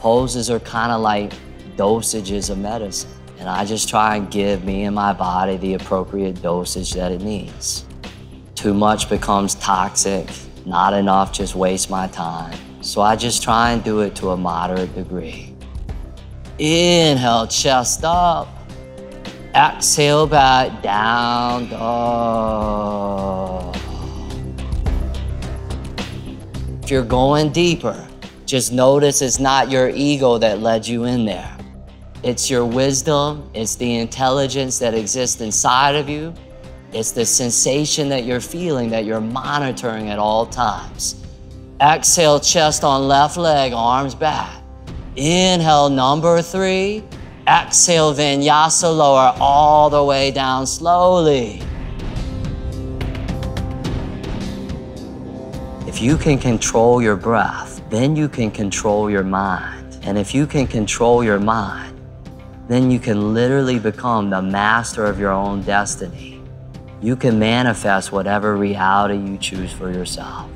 Poses are kind of like dosages of medicine. And I just try and give me and my body the appropriate dosage that it needs. Too much becomes toxic, not enough just waste my time. So I just try and do it to a moderate degree. Inhale, chest up. Exhale back, down dog. If you're going deeper, just notice it's not your ego that led you in there. It's your wisdom, it's the intelligence that exists inside of you, it's the sensation that you're feeling that you're monitoring at all times. Exhale, chest on left leg, arms back. Inhale, number three. Exhale, vinyasa lower all the way down slowly. If you can control your breath, then you can control your mind. And if you can control your mind, then you can literally become the master of your own destiny. You can manifest whatever reality you choose for yourself.